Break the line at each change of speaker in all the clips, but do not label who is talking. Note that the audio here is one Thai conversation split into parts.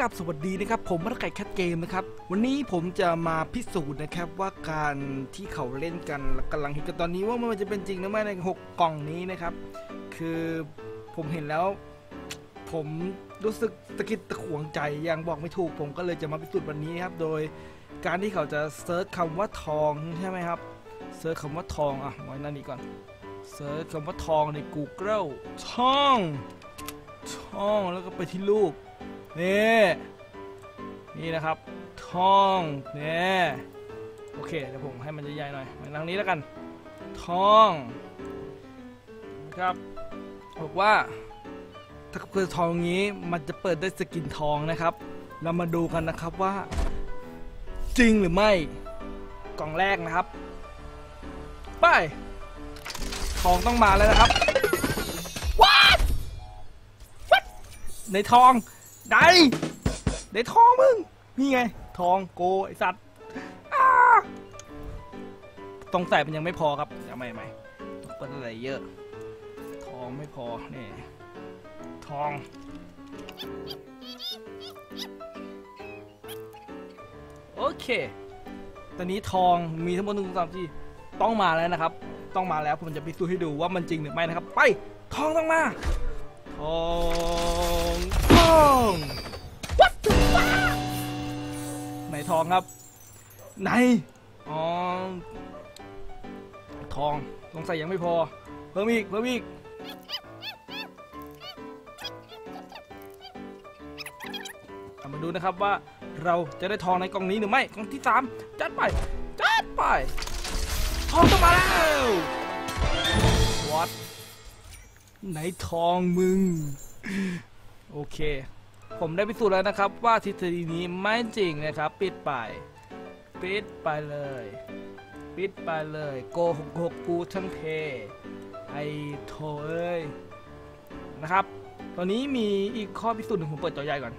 ครับสวัสดีนะครับ ผมมัไก่แคทเกมนะครับ วันนี้ผมจะมาพิสูจน์นะครับว่าการที่เขาเล่นกันและกำลังฮิตกันตอนนี้ว่ามันจะเป็นจริงหรือไม่ในหกกล่องนี้นะครับ คือผมเห็นแล้ว ผมรู้สึกตะกิดตะขวงใจยังบอกไม่ถูก ผมก็เลยจะมาพิสูจน์วันนี้ครับ โดยการที่เขาจะ search คำว่าทองใช่ไหมครับ search คำว่าทองอะไว้นั่นนี่ก่อน search คำว่าทองใน Google ช่อง ช่องแล้วก็ไปที่รูป นี่ นี่นะครับท่องนี่โอเคเดี๋ยวผมให้มันใหญ่ๆหน่อยมาทางนี้แล้วกันท่องนะครับบอกว่าถ้าเกิดทองนี้มันจะเปิดได้สกินทองนะครับ เรามาดูกันนะครับว่า จริงหรือไม่กล่องแรกนะครับไปทองต้องมาแล้วนะครับในทอง ได้ในทองมึง นี่ไง ทองโกไอสัตว์ต้องใส่มันยังไม่พอครับยังไม่ไม่ต้องเปิดอะไรเยอะ ทองไม่พอนี่ทอง โอเค ตอนนี้ทองมีทั้งหมดหนึ่งสองสามสี่ต้องมาแล้วนะครับ ต้องมาแล้วผมจะพิสูจน์ให้ดูว่ามันจริงหรือไม่นะครับ ไป ทองต้องมา องทอง What the fuck ไหนทองครับไหนอ๋อทองสงสัยยังไม่พอ เพิ่มอีกเพิ่มอีกเอามาดูนะครับว่าเราจะได้ทองในกล่องนี้หรือไม่กล่องที่ 3 จัดไป จัดไป ทองต้องมาแล้ว What ไหนทองมึง โอเค ผมได้พิสูจน์แล้วนะครับ ว่าทฤษฎีนี้ไม่จริงนะครับ ปิดไป ปิดไปเลย ปิดไปเลย โกหกหกกูทั้งเพ ไอโถเอ้ย นะครับ ตอนนี้มีอีกข้อพิสูจน์หนึ่งผมเปิดจอใหญ่ก่อน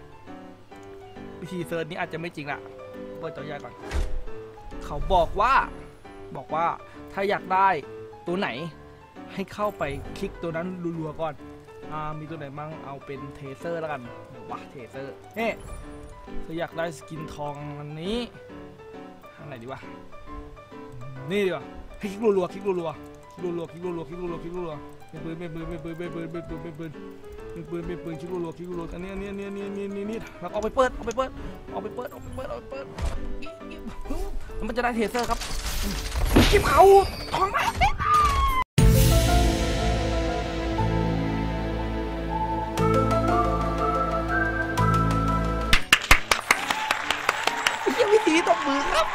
วิธี search นี้อาจจะไม่จริงละเปิดจอใหญ่ก่อน เขาบอกว่า บอกว่าถ้าอยากได้ตัวไหน ให้เข้าไปคลิกตัวนั้นรัวๆก่อนอ่ามีตัวไหนบ้างเอาเป็น Tracer แล้วกันวะ Tracer เฮ้ถ้าอยากได้ skin ทองอันนี้ทางไหนดีวะนี่ดีกว่าให้คลิกรัวๆคลิกรัวๆคลิกรัวๆคลิกรัวๆคลิกรัวๆคลิกรัวๆเป็นปืนเป็นปืนเป็นปืนเป็นปืนเป็นปืนเป็นปืนเป็นปืนเป็นปืนคลิกรัวๆคลิกรัวๆอันนี้อันนี้อันนี้อันนี้อันนี้อันนี้แล้วเอาไปเปิดเอาไปเปิดเอาไปเปิดเอาไปเปิดเอาไปเปิดมันจะได้เทเซอร์ครับกิบเขาทองมา เยี่ตบมือครับ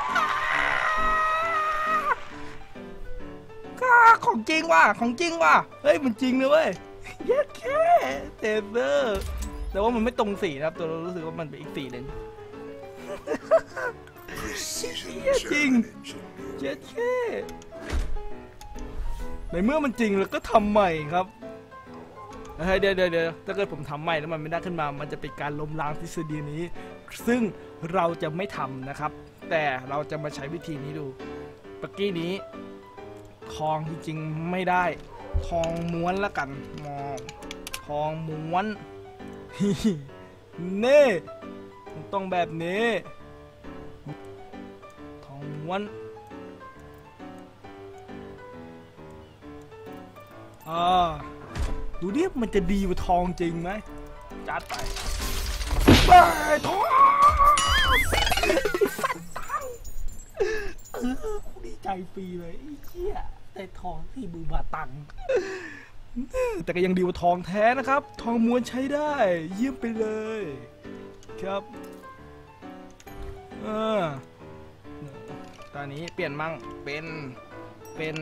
ก้าของจริงว่ะ ของจริงว่ะ เฮ้ย มันจริงนะเว้ยเย็ดแค่เทเซอร์แต่ว่ามันไม่ตรงสีนะครับ ตัวเรารู้สึกว่ามันเป็นอีกสีหนึ่ง
Precision
Yeah, Jing.
German engineer.
เย็ดแค่ในเมื่อมันจริงแล้วก็ทำใหม่ครับ เฮ้ยเดี๋ยวเดี๋ยวถ้าเกิดผมทำใหม่แล้วมันไม่ได้ขึ้นมา มันจะเป็นการล้มล้างทฤษฎีนี้ ซึ่งเราจะไม่ทำนะครับ แต่เราจะมาใช้วิธีนี้ดูเมื่อกี้นี้ ทองจริงๆไม่ได้ ทองม้วนละกันมองทองม้วนเน่มันต้องแบบนี้ ทองม้วนอ่า ดูดิมันจะดีกว่าทองจริงไหมจัดไปไปทองสัตว์ตังค์เออดีใจฟรีเลยไอ้เหี้ยได้ทองที่มือบาตังแต่ก็ยังดีกว่าทองแท้นะครับ ทองม้วนใช้ได้ เยี่ยมไปเลย ครับเออตอนนี้เปลี่ยนมั่งเป็นเป็น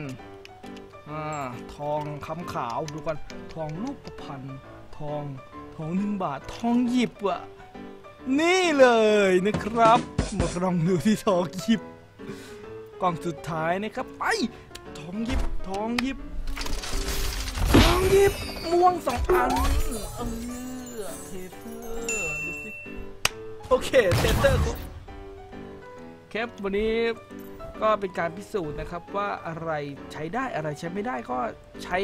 อ่าทองคำขาวดูกันทองรูปประพันธ์ทองทองหนึ่งบาททองหยิบอะนี่เลยนะครับมาลองดูที่ทองหยิบกล่องสุดท้ายนะครับไปทองหยิบทองหยิบทองหยิบม่วงสองอันเออเทเซอร์ดูสิโอเคเทเซอร์ครับแคปวันนี้ ก็เป็นการพิสูจน์นะครับว่าอะไรใช้ได้อะไรใช้ไม่ได้ก็ใช้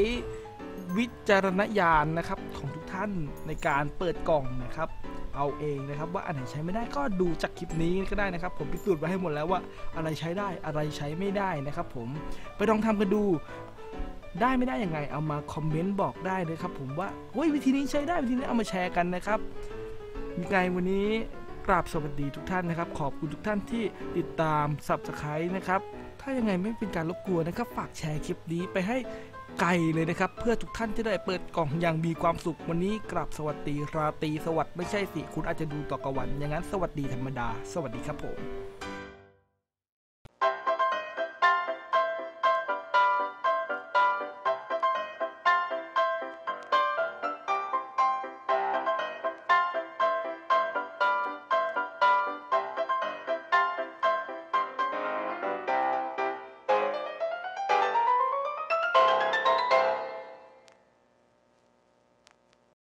วิจารณญาณนะครับของทุกท่านในการเปิดกล่องนะครับ เอาเองนะครับว่าอันไหนใช้ไม่ได้ก็ดูจากคลิปนี้ก็ได้นะครับ ผมพิสูจน์ไว้ให้หมดแล้วว่าอะไรใช้ได้อะไรใช้ไม่ได้นะครับ ผมไปลองทำกันดูได้ไม่ได้ยังไงเอามาคอมเมนต์บอกได้เลยครับผมว่าเฮ้ยวิธีนี้ใช้ได้วิธีนี้เอามาแชร์กันนะครับยังไงวันนี้ กราบสวัสดีทุกท่านนะครับ ขอบคุณทุกท่านที่ติดตาม s ับสไคร b e นะครับ ถ้ายังไงไม่เป็นการรบกวนนะครับ ฝากแชร์คลิปนี้ไปให้ไกลเลยนะครับ เพื่อทุกท่านจะได้เปิดกล่องอย่างมีความสุขวันนี้กราบสวัสดีราตรีสวัสดิ์ไม่ใช่สิ คุณอาจจะดูต่อกวันอย่างนั้นสวัสดีธรรมดา สวัสดีครับผม